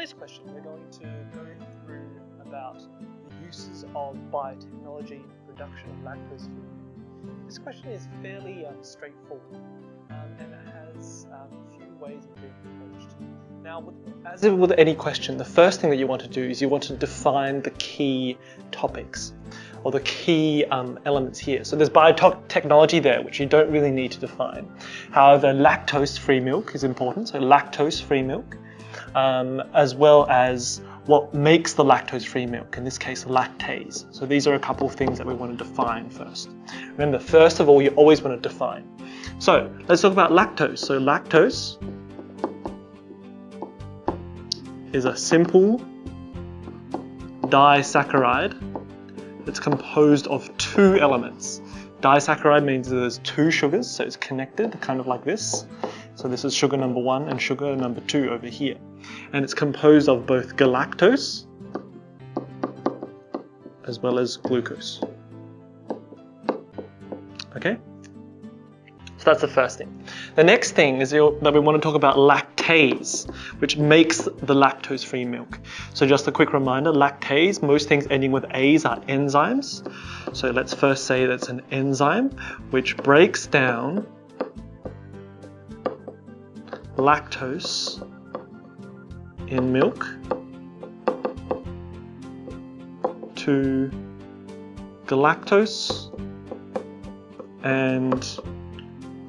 this question, we're going to go through about the uses of biotechnology in production of lactose free. This question is fairly um, straightforward um, and it has um, a few ways of being approached. Now, with, as with any question, the first thing that you want to do is you want to define the key topics or the key um, elements here. So there's biotechnology there, which you don't really need to define. However, lactose-free milk is important, so lactose-free milk, um, as well as what makes the lactose-free milk, in this case lactase. So these are a couple of things that we want to define first. Remember, first of all, you always want to define. So let's talk about lactose. So lactose is a simple disaccharide it's composed of two elements. Disaccharide means there's two sugars, so it's connected, kind of like this. So this is sugar number one and sugar number two over here. And it's composed of both galactose as well as glucose. Okay? So that's the first thing. The next thing is that we want to talk about lactase, which makes the lactose-free milk. So just a quick reminder, lactase, most things ending with A's are enzymes. So let's first say that's an enzyme which breaks down lactose in milk to galactose and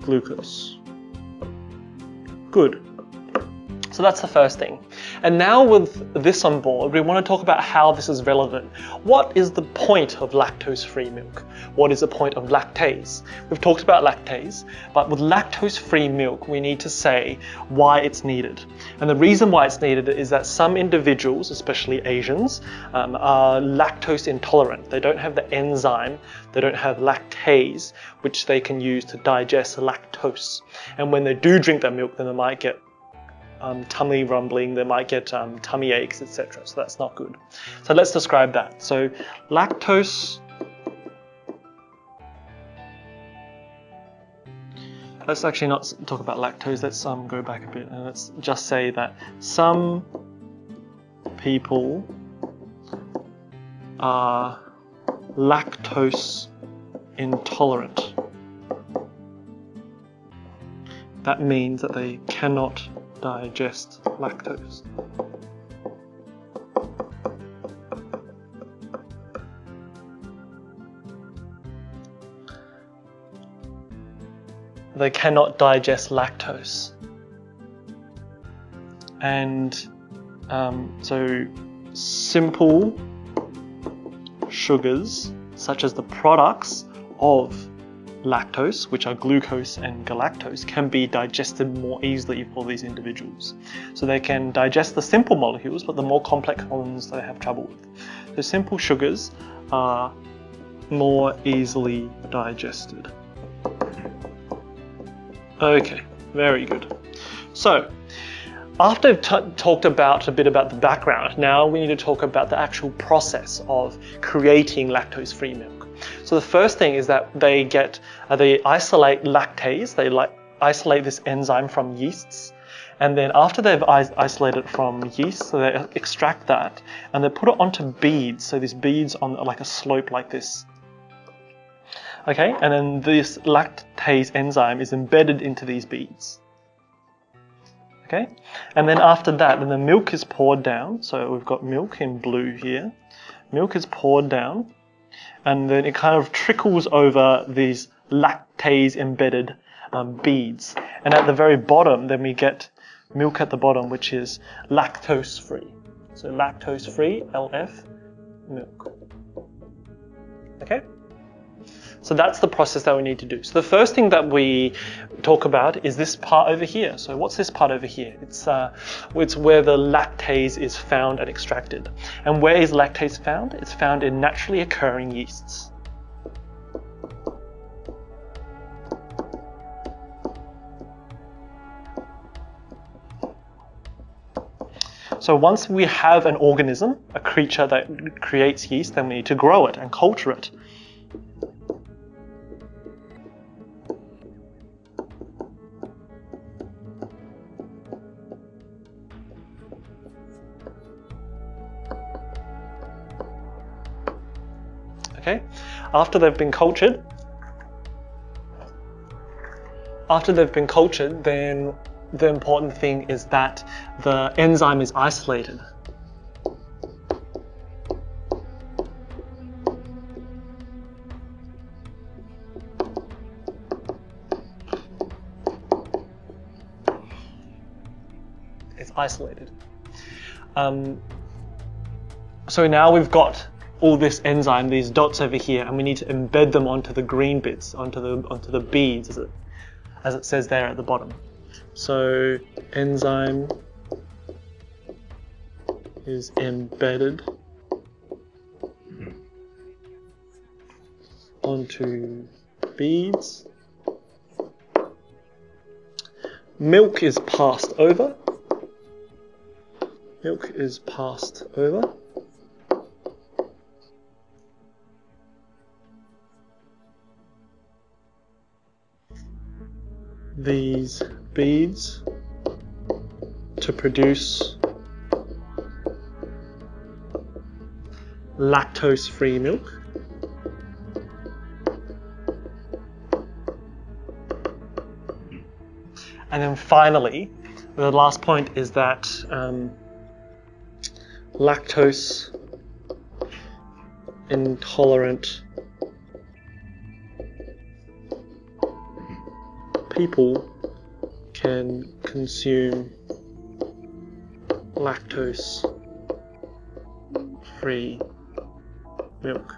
glucose. Good. So that's the first thing. And now with this on board, we want to talk about how this is relevant. What is the point of lactose-free milk? What is the point of lactase? We've talked about lactase, but with lactose-free milk, we need to say why it's needed. And the reason why it's needed is that some individuals, especially Asians, um, are lactose intolerant. They don't have the enzyme, they don't have lactase, which they can use to digest lactose. And when they do drink that milk, then they might get um, tummy rumbling, they might get um, tummy aches, etc. So that's not good. So let's describe that. So lactose. Let's actually not talk about lactose. Let's um, go back a bit and let's just say that some people are lactose intolerant. That means that they cannot digest lactose. They cannot digest lactose. And um, so simple sugars, such as the products of lactose, which are glucose and galactose, can be digested more easily for these individuals. So they can digest the simple molecules, but the more complex ones they have trouble with. So simple sugars are more easily digested. Okay, very good. So, after I've talked about a bit about the background, now we need to talk about the actual process of creating lactose-free milk. So the first thing is that they get, uh, they isolate lactase, they like isolate this enzyme from yeasts. And then after they've isolated it from yeast, so they extract that and they put it onto beads. So these beads on like a slope like this. Okay, and then this lactase enzyme is embedded into these beads. Okay, and then after that, then the milk is poured down. So we've got milk in blue here. Milk is poured down and then it kind of trickles over these lactase embedded um, beads. And at the very bottom, then we get milk at the bottom, which is lactose free. So lactose free, LF, milk. Okay? So that's the process that we need to do. So the first thing that we talk about is this part over here. So what's this part over here? It's, uh, it's where the lactase is found and extracted. And where is lactase found? It's found in naturally occurring yeasts. So once we have an organism, a creature that creates yeast, then we need to grow it and culture it. Okay, after they've been cultured, after they've been cultured, then the important thing is that the enzyme is isolated. It's isolated. Um, so now we've got all this enzyme, these dots over here, and we need to embed them onto the green bits, onto the onto the beads, as it, as it says there at the bottom. So enzyme is embedded onto beads. Milk is passed over. Milk is passed over. These beads to produce lactose-free milk. And then finally, the last point is that um, lactose intolerant people can consume lactose free milk.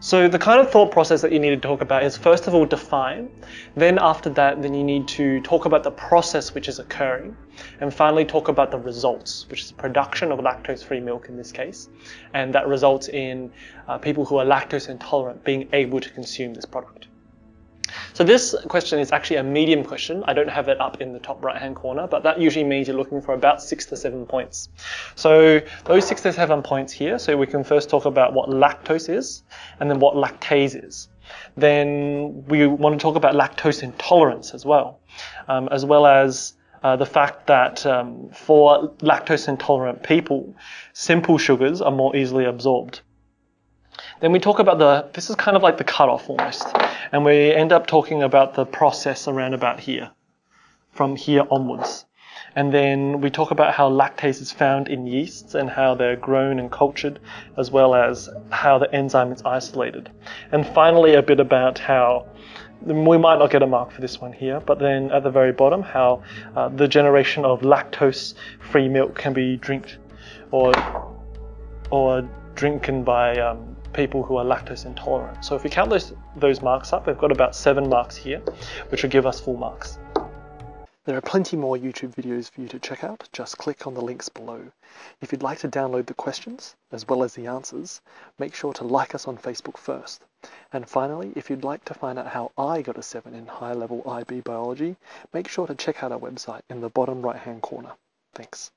So the kind of thought process that you need to talk about is first of all define, then after that then you need to talk about the process which is occurring, and finally talk about the results, which is the production of lactose-free milk in this case, and that results in uh, people who are lactose intolerant being able to consume this product. So this question is actually a medium question. I don't have it up in the top right hand corner, but that usually means you're looking for about six to seven points. So those six to seven points here, so we can first talk about what lactose is and then what lactase is. Then we want to talk about lactose intolerance as well, um, as well as uh, the fact that um, for lactose intolerant people, simple sugars are more easily absorbed. Then we talk about the, this is kind of like the cutoff almost. And we end up talking about the process around about here, from here onwards. And then we talk about how lactase is found in yeasts and how they're grown and cultured, as well as how the enzyme is isolated. And finally, a bit about how we might not get a mark for this one here, but then at the very bottom, how uh, the generation of lactose-free milk can be drinked or or drinking by um, people who are lactose intolerant. So if we count those, those marks up, we've got about seven marks here, which will give us full marks. There are plenty more YouTube videos for you to check out, just click on the links below. If you'd like to download the questions, as well as the answers, make sure to like us on Facebook first. And finally, if you'd like to find out how I got a 7 in high level IB biology, make sure to check out our website in the bottom right hand corner. Thanks.